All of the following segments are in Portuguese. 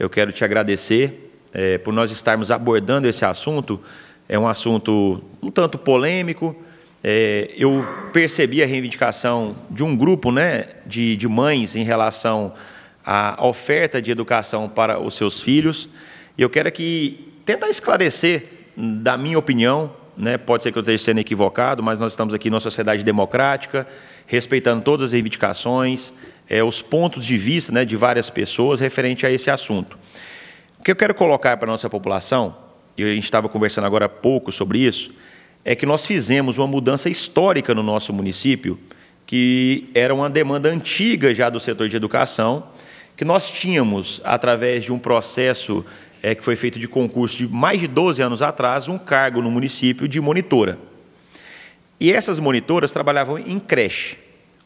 Eu quero te agradecer é, por nós estarmos abordando esse assunto. É um assunto um tanto polêmico. É, eu percebi a reivindicação de um grupo né, de, de mães em relação à oferta de educação para os seus filhos. E eu quero aqui tentar esclarecer, da minha opinião, né, pode ser que eu esteja sendo equivocado, mas nós estamos aqui numa sociedade democrática, respeitando todas as reivindicações, é, os pontos de vista né, de várias pessoas referente a esse assunto. O que eu quero colocar para a nossa população, e a gente estava conversando agora há pouco sobre isso, é que nós fizemos uma mudança histórica no nosso município, que era uma demanda antiga já do setor de educação, que nós tínhamos, através de um processo é, que foi feito de concurso de mais de 12 anos atrás, um cargo no município de monitora. E essas monitoras trabalhavam em creche.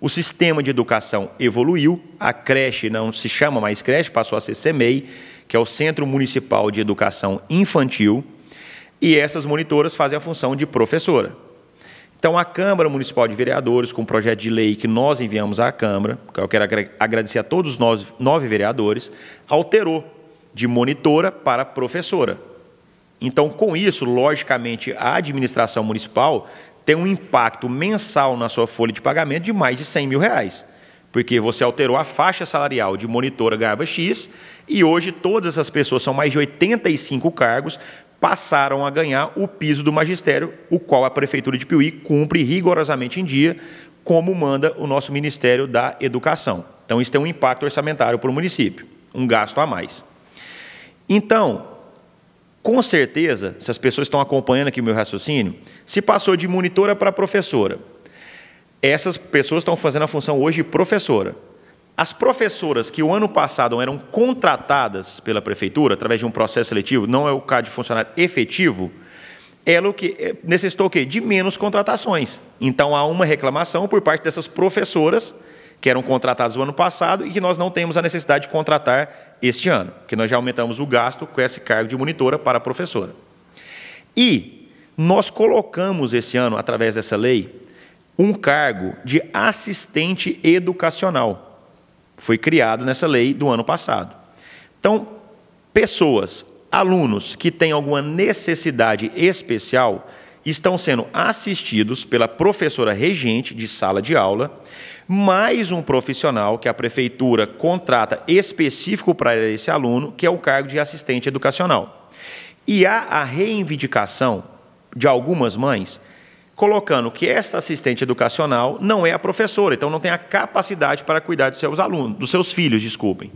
O sistema de educação evoluiu, a creche não se chama mais creche, passou a ser CEMEI, que é o Centro Municipal de Educação Infantil, e essas monitoras fazem a função de professora. Então, a Câmara Municipal de Vereadores, com o um projeto de lei que nós enviamos à Câmara, que eu quero agradecer a todos os nove vereadores, alterou de monitora para professora. Então, com isso, logicamente, a administração municipal tem um impacto mensal na sua folha de pagamento de mais de 100 mil reais. Porque você alterou a faixa salarial de monitora ganhava X e hoje todas essas pessoas, são mais de 85 cargos, passaram a ganhar o piso do magistério, o qual a Prefeitura de Piuí cumpre rigorosamente em dia, como manda o nosso Ministério da Educação. Então, isso tem um impacto orçamentário para o município, um gasto a mais. Então, com certeza, se as pessoas estão acompanhando aqui o meu raciocínio, se passou de monitora para professora, essas pessoas estão fazendo a função hoje de professora. As professoras que o ano passado eram contratadas pela prefeitura, através de um processo seletivo, não é o caso de funcionário efetivo, ela que eh, necessitou o quê? De menos contratações. Então há uma reclamação por parte dessas professoras que eram contratadas no ano passado e que nós não temos a necessidade de contratar este ano, que nós já aumentamos o gasto com esse cargo de monitora para a professora. E nós colocamos esse ano, através dessa lei, um cargo de assistente educacional foi criado nessa lei do ano passado. Então, pessoas, alunos que têm alguma necessidade especial estão sendo assistidos pela professora regente de sala de aula, mais um profissional que a prefeitura contrata específico para esse aluno, que é o cargo de assistente educacional. E há a reivindicação de algumas mães colocando que esta assistente educacional não é a professora, então não tem a capacidade para cuidar dos seus alunos, dos seus filhos, desculpem.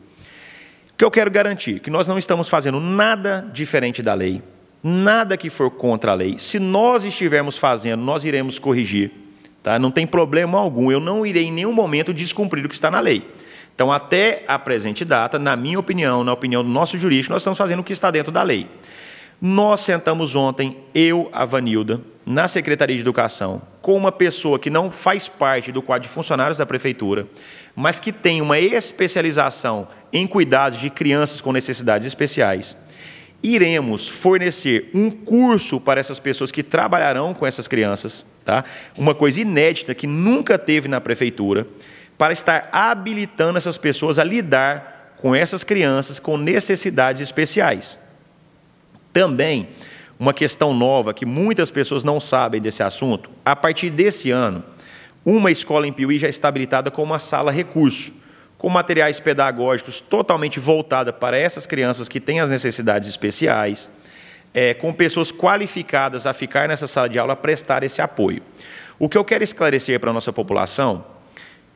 O que eu quero garantir? Que nós não estamos fazendo nada diferente da lei, nada que for contra a lei. Se nós estivermos fazendo, nós iremos corrigir. Tá? Não tem problema algum, eu não irei em nenhum momento descumprir o que está na lei. Então, até a presente data, na minha opinião, na opinião do nosso jurídico, nós estamos fazendo o que está dentro da lei. Nós sentamos ontem, eu, a Vanilda, na Secretaria de Educação, com uma pessoa que não faz parte do quadro de funcionários da Prefeitura, mas que tem uma especialização em cuidados de crianças com necessidades especiais. Iremos fornecer um curso para essas pessoas que trabalharão com essas crianças, tá? uma coisa inédita que nunca teve na Prefeitura, para estar habilitando essas pessoas a lidar com essas crianças com necessidades especiais. Também, uma questão nova que muitas pessoas não sabem desse assunto, a partir desse ano, uma escola em Piuí já está habilitada com uma sala recurso, com materiais pedagógicos totalmente voltada para essas crianças que têm as necessidades especiais, é, com pessoas qualificadas a ficar nessa sala de aula a prestar esse apoio. O que eu quero esclarecer para a nossa população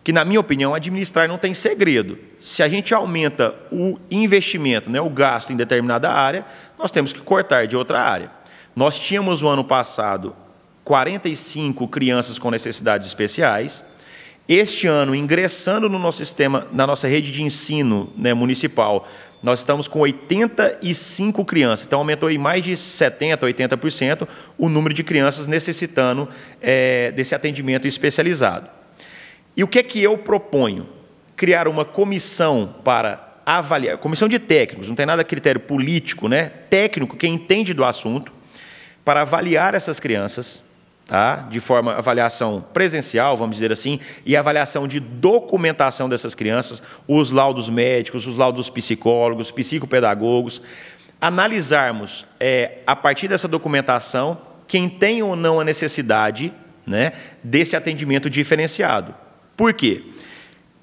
que, na minha opinião, administrar não tem segredo. Se a gente aumenta o investimento, né, o gasto em determinada área, nós temos que cortar de outra área. Nós tínhamos, no ano passado, 45 crianças com necessidades especiais. Este ano, ingressando no nosso sistema, na nossa rede de ensino né, municipal, nós estamos com 85 crianças. Então, aumentou em mais de 70%, 80% o número de crianças necessitando é, desse atendimento especializado. E o que é que eu proponho? Criar uma comissão para avaliar, comissão de técnicos, não tem nada critério político, né? Técnico que entende do assunto, para avaliar essas crianças, tá? de forma avaliação presencial, vamos dizer assim, e avaliação de documentação dessas crianças, os laudos médicos, os laudos psicólogos, psicopedagogos, analisarmos é, a partir dessa documentação quem tem ou não a necessidade né, desse atendimento diferenciado. Por quê?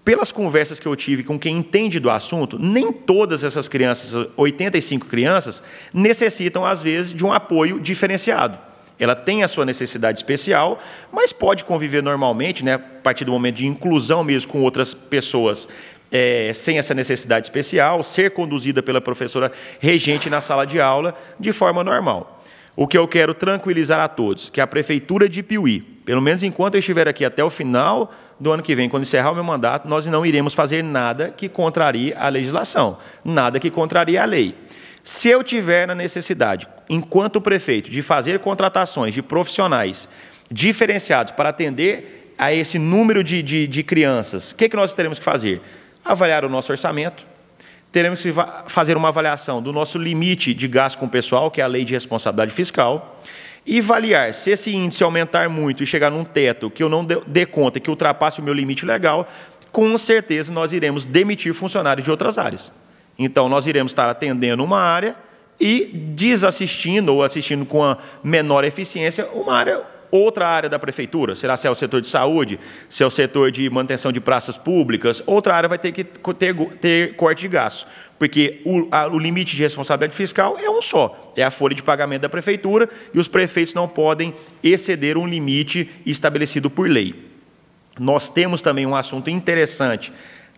Pelas conversas que eu tive com quem entende do assunto, nem todas essas crianças, 85 crianças, necessitam, às vezes, de um apoio diferenciado. Ela tem a sua necessidade especial, mas pode conviver normalmente, né, a partir do momento de inclusão mesmo com outras pessoas é, sem essa necessidade especial, ser conduzida pela professora regente na sala de aula de forma normal. O que eu quero tranquilizar a todos, que a Prefeitura de Piuí, pelo menos enquanto eu estiver aqui até o final do ano que vem, quando encerrar o meu mandato, nós não iremos fazer nada que contrarie a legislação, nada que contrarie a lei. Se eu tiver na necessidade, enquanto prefeito, de fazer contratações de profissionais diferenciados para atender a esse número de, de, de crianças, o que, que nós teremos que fazer? Avaliar o nosso orçamento, teremos que fazer uma avaliação do nosso limite de gasto com o pessoal, que é a lei de responsabilidade fiscal, e avaliar se esse índice aumentar muito e chegar num teto que eu não dê conta, que ultrapasse o meu limite legal, com certeza nós iremos demitir funcionários de outras áreas. Então, nós iremos estar atendendo uma área e desassistindo ou assistindo com a menor eficiência uma área, outra área da prefeitura. Será se é o setor de saúde, se é o setor de manutenção de praças públicas, outra área vai ter que ter, ter corte de gastos. Porque o, a, o limite de responsabilidade fiscal é um só, é a folha de pagamento da prefeitura e os prefeitos não podem exceder um limite estabelecido por lei. Nós temos também um assunto interessante,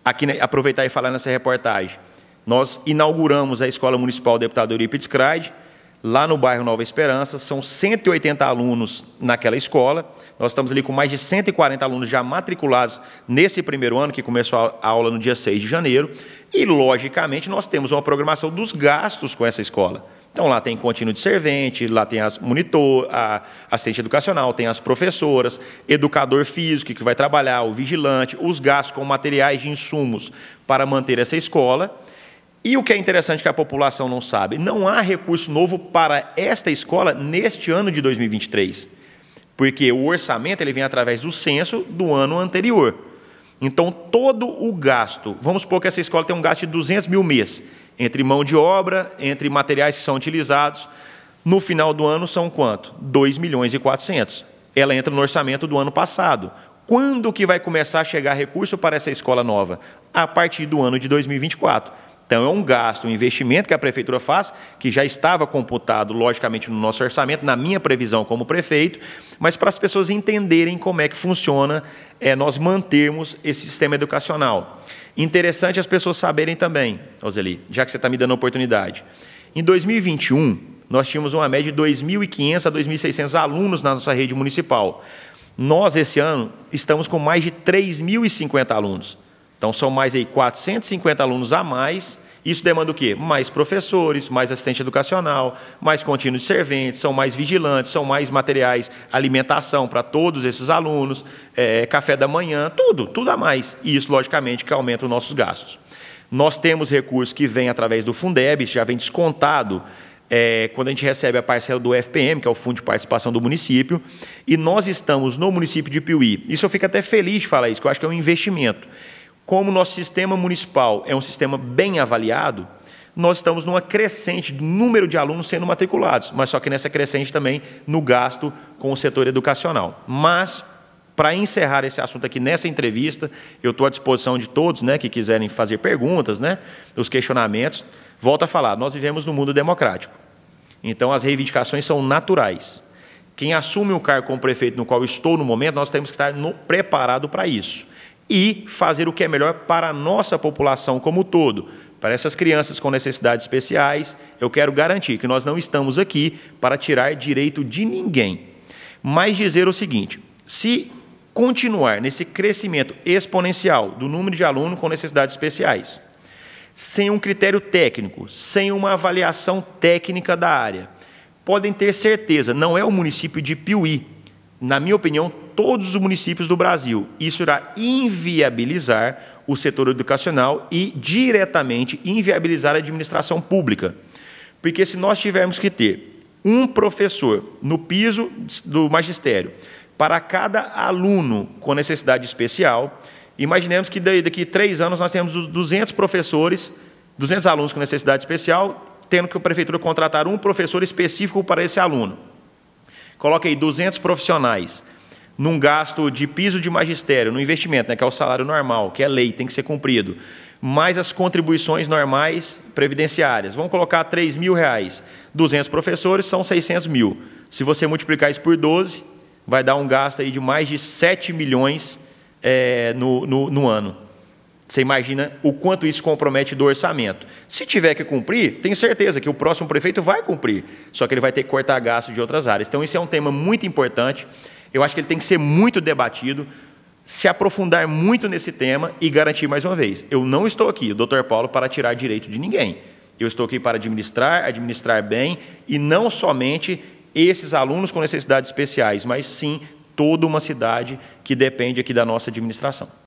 aqui aproveitar e falar nessa reportagem nós inauguramos a Escola Municipal Deputado Eurípides Craide, lá no bairro Nova Esperança. São 180 alunos naquela escola. Nós estamos ali com mais de 140 alunos já matriculados nesse primeiro ano, que começou a aula no dia 6 de janeiro. E, logicamente, nós temos uma programação dos gastos com essa escola. Então, lá tem contínuo de servente, lá tem as monitor, a assistente educacional, tem as professoras, educador físico que vai trabalhar, o vigilante, os gastos com materiais de insumos para manter essa escola e o que é interessante que a população não sabe, não há recurso novo para esta escola neste ano de 2023, porque o orçamento ele vem através do censo do ano anterior. Então, todo o gasto, vamos supor que essa escola tem um gasto de 200 mil mês, entre mão de obra, entre materiais que são utilizados, no final do ano são quanto? 2 milhões e 400. Ela entra no orçamento do ano passado. Quando que vai começar a chegar recurso para essa escola nova? A partir do ano de 2024. Então, é um gasto, um investimento que a prefeitura faz, que já estava computado, logicamente, no nosso orçamento, na minha previsão como prefeito, mas para as pessoas entenderem como é que funciona é, nós mantermos esse sistema educacional. Interessante as pessoas saberem também, Roseli, já que você está me dando a oportunidade. Em 2021, nós tínhamos uma média de 2.500 a 2.600 alunos na nossa rede municipal. Nós, esse ano, estamos com mais de 3.050 alunos. Então, são mais aí 450 alunos a mais. Isso demanda o quê? Mais professores, mais assistente educacional, mais contínuo de serventes, são mais vigilantes, são mais materiais, alimentação para todos esses alunos, é, café da manhã, tudo, tudo a mais. E isso, logicamente, que aumenta os nossos gastos. Nós temos recursos que vêm através do Fundeb, já vem descontado é, quando a gente recebe a parcela do FPM, que é o Fundo de Participação do Município, e nós estamos no município de Piuí. Isso eu fico até feliz de falar isso, que eu acho que é um investimento como nosso sistema municipal é um sistema bem avaliado, nós estamos numa crescente do número de alunos sendo matriculados, mas só que nessa crescente também no gasto com o setor educacional. Mas, para encerrar esse assunto aqui nessa entrevista, eu estou à disposição de todos né, que quiserem fazer perguntas, né, os questionamentos. Volto a falar, nós vivemos num mundo democrático. Então, as reivindicações são naturais. Quem assume o cargo como prefeito no qual estou no momento, nós temos que estar no, preparado para isso e fazer o que é melhor para a nossa população como todo. Para essas crianças com necessidades especiais, eu quero garantir que nós não estamos aqui para tirar direito de ninguém. Mas dizer o seguinte: se continuar nesse crescimento exponencial do número de alunos com necessidades especiais, sem um critério técnico, sem uma avaliação técnica da área, podem ter certeza, não é o município de Piuí, na minha opinião, todos os municípios do Brasil. Isso irá inviabilizar o setor educacional e diretamente inviabilizar a administração pública. Porque se nós tivermos que ter um professor no piso do magistério para cada aluno com necessidade especial, imaginemos que daqui a três anos nós temos 200 professores, 200 alunos com necessidade especial, tendo que a prefeitura contratar um professor específico para esse aluno. Coloque aí 200 profissionais num gasto de piso de magistério, no investimento, né, que é o salário normal, que é lei, tem que ser cumprido, mais as contribuições normais previdenciárias. Vamos colocar 3 mil reais. 200 professores são 600 mil. Se você multiplicar isso por 12, vai dar um gasto aí de mais de 7 milhões é, no, no, no ano. Você imagina o quanto isso compromete do orçamento. Se tiver que cumprir, tenho certeza que o próximo prefeito vai cumprir, só que ele vai ter que cortar gasto de outras áreas. Então, isso é um tema muito importante. Eu acho que ele tem que ser muito debatido, se aprofundar muito nesse tema e garantir mais uma vez: eu não estou aqui, doutor Paulo, para tirar direito de ninguém. Eu estou aqui para administrar, administrar bem e não somente esses alunos com necessidades especiais, mas sim toda uma cidade que depende aqui da nossa administração.